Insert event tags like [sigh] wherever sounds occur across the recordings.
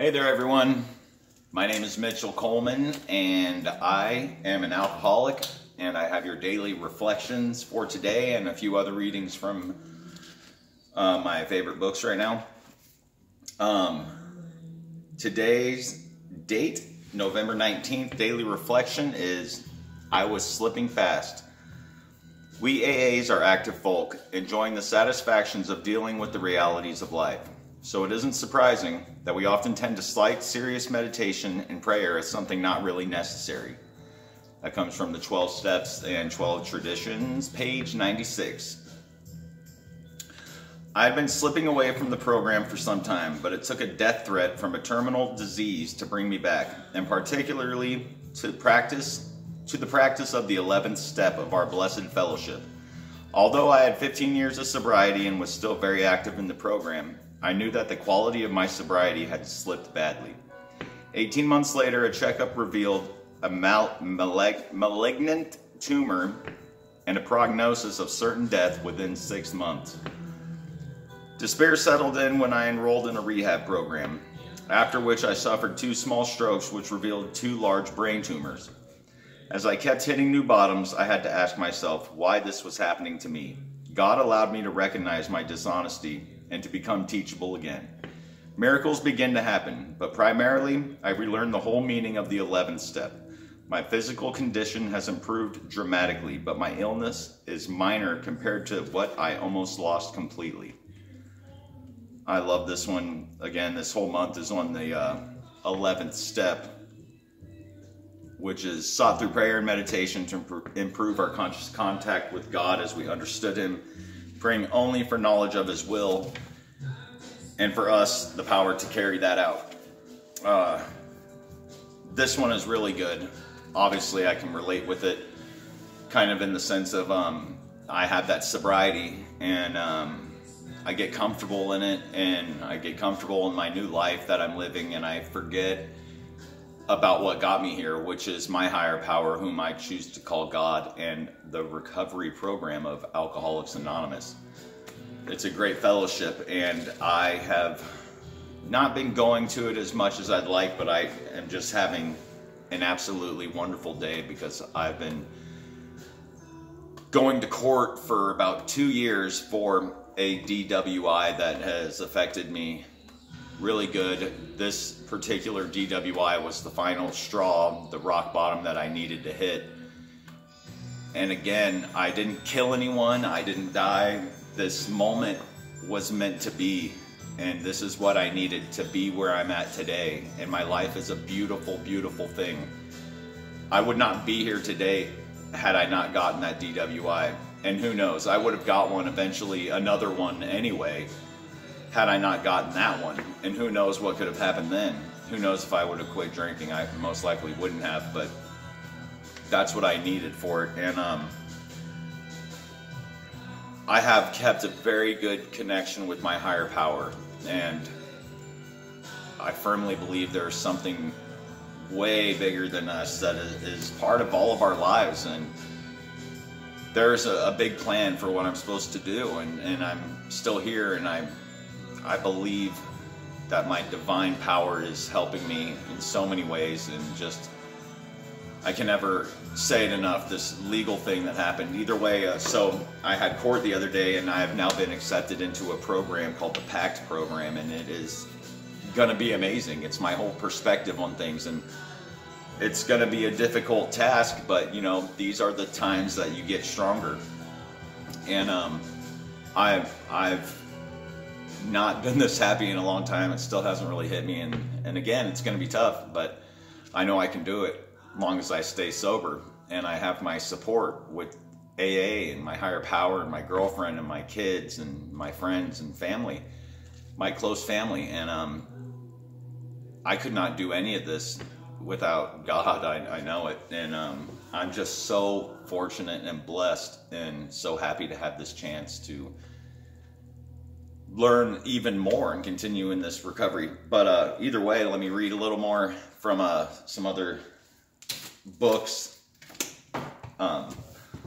Hey there, everyone. My name is Mitchell Coleman, and I am an alcoholic, and I have your daily reflections for today and a few other readings from uh, my favorite books right now. Um, today's date, November 19th, daily reflection is I was slipping fast. We AAs are active folk, enjoying the satisfactions of dealing with the realities of life. So it isn't surprising that we often tend to slight serious meditation and prayer as something not really necessary. That comes from the 12 Steps and 12 Traditions, page 96. I had been slipping away from the program for some time, but it took a death threat from a terminal disease to bring me back, and particularly to practice to the practice of the 11th step of our blessed fellowship. Although I had 15 years of sobriety and was still very active in the program, I knew that the quality of my sobriety had slipped badly. 18 months later, a checkup revealed a mal- malig- malignant tumor and a prognosis of certain death within six months. Despair settled in when I enrolled in a rehab program, after which I suffered two small strokes which revealed two large brain tumors. As I kept hitting new bottoms, I had to ask myself why this was happening to me. God allowed me to recognize my dishonesty and to become teachable again. Miracles begin to happen, but primarily, I relearned the whole meaning of the 11th step. My physical condition has improved dramatically, but my illness is minor compared to what I almost lost completely. I love this one. Again, this whole month is on the uh, 11th step which is sought through prayer and meditation to improve our conscious contact with God as we understood Him, praying only for knowledge of His will, and for us the power to carry that out. Uh, this one is really good. Obviously, I can relate with it, kind of in the sense of um, I have that sobriety and um, I get comfortable in it, and I get comfortable in my new life that I'm living, and I forget about what got me here, which is my higher power, whom I choose to call God, and the recovery program of Alcoholics Anonymous. It's a great fellowship, and I have not been going to it as much as I'd like, but I am just having an absolutely wonderful day because I've been going to court for about two years for a DWI that has affected me really good. This particular DWI was the final straw, the rock bottom that I needed to hit. And again, I didn't kill anyone, I didn't die. This moment was meant to be, and this is what I needed to be where I'm at today. And my life is a beautiful, beautiful thing. I would not be here today had I not gotten that DWI. And who knows, I would have got one eventually, another one anyway had I not gotten that one. And who knows what could have happened then. Who knows if I would have quit drinking. I most likely wouldn't have, but that's what I needed for it. And um, I have kept a very good connection with my higher power. And I firmly believe there's something way bigger than us that is, part of all of our lives. And there's a, a, big plan for what I'm supposed to do. And, and I'm still here and I'm I believe that my divine power is helping me in so many ways and just I can never say it enough this legal thing that happened. Either way uh, so I had court the other day and I have now been accepted into a program called the PACT program and it is gonna be amazing. It's my whole perspective on things and it's gonna be a difficult task but you know these are the times that you get stronger. And um, I've I've not been this happy in a long time. It still hasn't really hit me. And, and again, it's going to be tough, but I know I can do it as long as I stay sober and I have my support with AA and my higher power and my girlfriend and my kids and my friends and family, my close family. And um, I could not do any of this without [laughs] God. I, I know it. And um, I'm just so fortunate and blessed and so happy to have this chance to learn even more and continue in this recovery. But uh, either way, let me read a little more from uh, some other books. Um,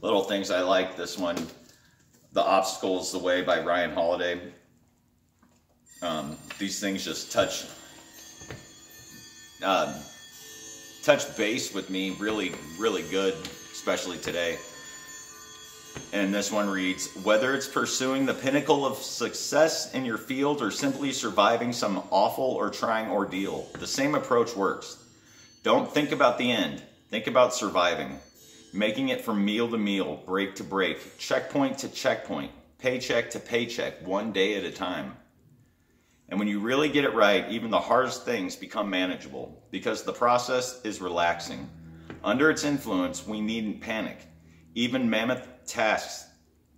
little things I like. This one, The Obstacle is the Way by Ryan Holiday. Um, these things just touch uh, touched base with me really, really good, especially today. And this one reads Whether it's pursuing the pinnacle of success in your field or simply surviving some awful or trying ordeal, the same approach works. Don't think about the end, think about surviving, making it from meal to meal, break to break, checkpoint to checkpoint, paycheck to paycheck, one day at a time. And when you really get it right, even the hardest things become manageable because the process is relaxing. Under its influence, we needn't panic. Even mammoth tasks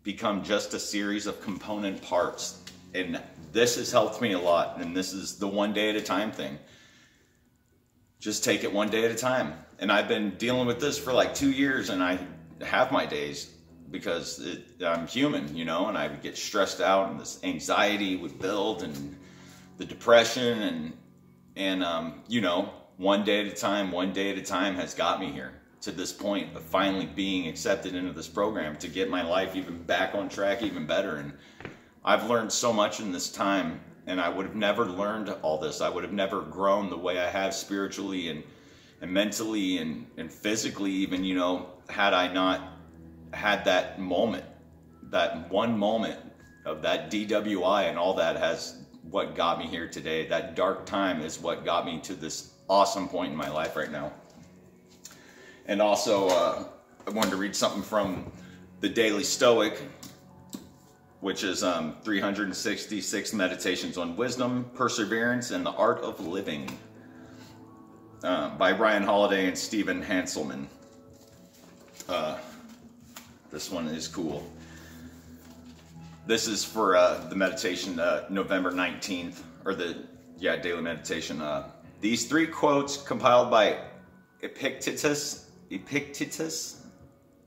become just a series of component parts. And this has helped me a lot. And this is the one day at a time thing. Just take it one day at a time. And I've been dealing with this for like two years and I have my days because it, I'm human, you know, and I would get stressed out and this anxiety would build and the depression and, and, um, you know, one day at a time, one day at a time has got me here to this point of finally being accepted into this program to get my life even back on track even better and I've learned so much in this time and I would have never learned all this. I would have never grown the way I have spiritually and and mentally and, and physically even, you know, had I not had that moment, that one moment of that DWI and all that has what got me here today. That dark time is what got me to this awesome point in my life right now. And also, uh, I wanted to read something from the Daily Stoic, which is um, 366 meditations on wisdom, perseverance, and the art of living uh, by Ryan Holiday and Stephen Hanselman. Uh, this one is cool. This is for uh, the meditation uh, November 19th, or the, yeah, daily meditation. Uh, these three quotes compiled by Epictetus Epictetus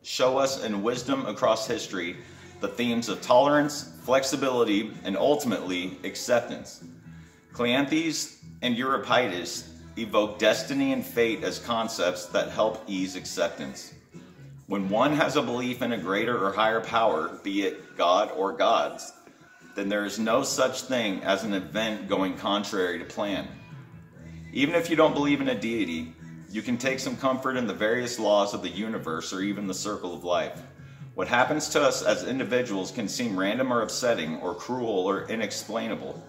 show us in wisdom across history the themes of tolerance, flexibility, and ultimately acceptance. Cleanthes and Euripides evoke destiny and fate as concepts that help ease acceptance. When one has a belief in a greater or higher power, be it God or gods, then there is no such thing as an event going contrary to plan. Even if you don't believe in a deity, you can take some comfort in the various laws of the universe or even the circle of life. What happens to us as individuals can seem random or upsetting or cruel or inexplainable,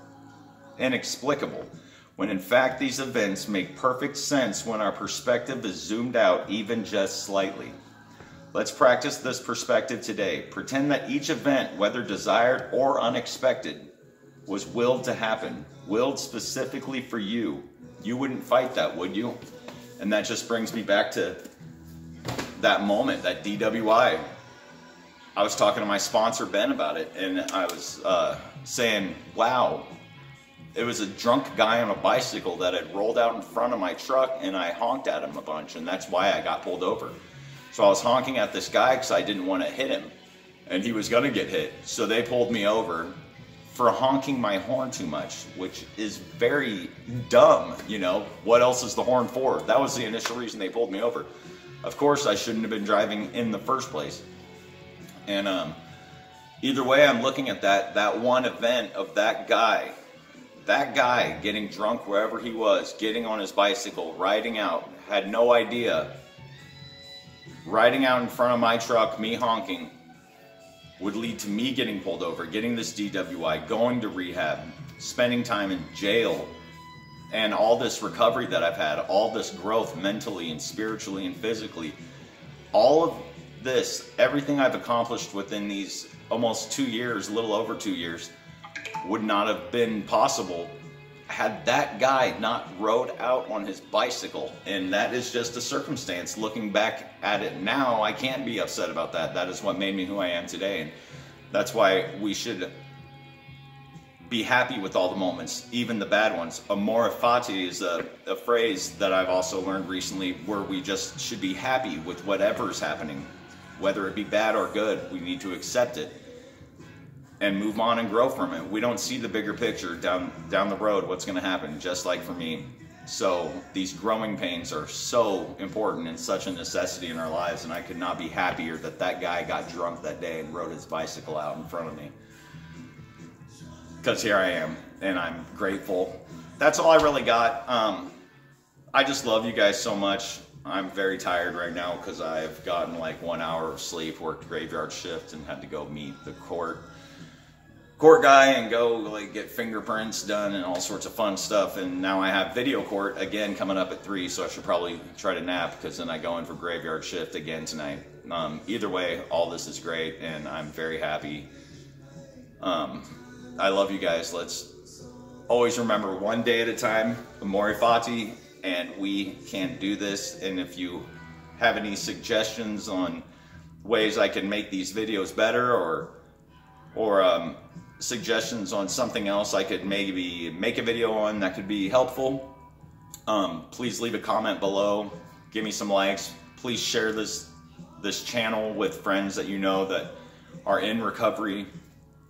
inexplicable, when in fact these events make perfect sense when our perspective is zoomed out even just slightly. Let's practice this perspective today. Pretend that each event, whether desired or unexpected, was willed to happen, willed specifically for you. You wouldn't fight that, would you? And that just brings me back to that moment, that DWI. I was talking to my sponsor, Ben, about it, and I was uh, saying, wow, it was a drunk guy on a bicycle that had rolled out in front of my truck, and I honked at him a bunch, and that's why I got pulled over. So I was honking at this guy because I didn't want to hit him, and he was going to get hit. So they pulled me over, for honking my horn too much, which is very dumb. You know, what else is the horn for? That was the initial reason they pulled me over. Of course, I shouldn't have been driving in the first place. And um, either way, I'm looking at that that one event of that guy, that guy getting drunk wherever he was, getting on his bicycle, riding out, had no idea, riding out in front of my truck, me honking, would lead to me getting pulled over, getting this DWI, going to rehab, spending time in jail, and all this recovery that I've had, all this growth mentally and spiritually and physically, all of this, everything I've accomplished within these almost two years, a little over two years, would not have been possible had that guy not rode out on his bicycle. And that is just a circumstance. Looking back at it now, I can't be upset about that. That is what made me who I am today. And that's why we should be happy with all the moments, even the bad ones. Amore fati is a, a phrase that I've also learned recently where we just should be happy with whatever is happening. Whether it be bad or good, we need to accept it and move on and grow from it. We don't see the bigger picture down down the road what's going to happen just like for me. So these growing pains are so important and such a necessity in our lives and I could not be happier that that guy got drunk that day and rode his bicycle out in front of me. Cuz here I am and I'm grateful. That's all I really got. Um, I just love you guys so much. I'm very tired right now because I've gotten like one hour of sleep, worked graveyard shift, and had to go meet the court court guy and go like get fingerprints done and all sorts of fun stuff. And now I have video court again coming up at three, so I should probably try to nap because then I go in for graveyard shift again tonight. Um, either way, all this is great, and I'm very happy. Um, I love you guys. Let's always remember one day at a time. Amore Fati, and we can do this. And if you have any suggestions on ways I can make these videos better or or um, suggestions on something else I could maybe make a video on that could be helpful, um, please leave a comment below. Give me some likes. Please share this this channel with friends that you know that are in recovery.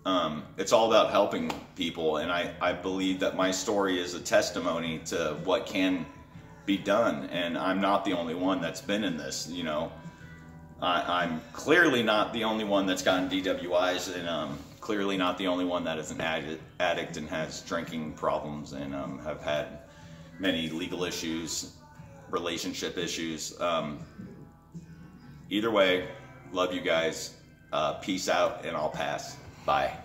Um, it's all about helping people, and I, I believe that my story is a testimony to what can be done. And I'm not the only one that's been in this. You know, I, am clearly not the only one that's gotten DWIs, and um, clearly not the only one that is an addict and has drinking problems and um, have had many legal issues, relationship issues. Um, either way, love you guys. Uh, peace out, and I'll pass. Bye.